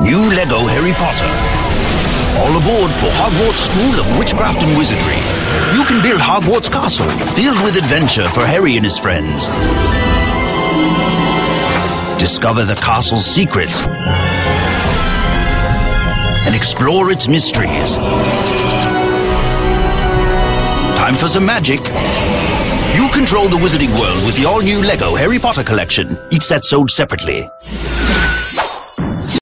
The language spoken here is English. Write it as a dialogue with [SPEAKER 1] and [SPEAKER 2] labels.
[SPEAKER 1] New Lego Harry Potter. All aboard for Hogwarts School of Witchcraft and Wizardry. You can build Hogwarts Castle, filled with adventure for Harry and his friends. Discover the castle's secrets and explore its mysteries. Time for some magic. You control the wizarding world with the all-new LEGO Harry Potter collection, each set sold separately.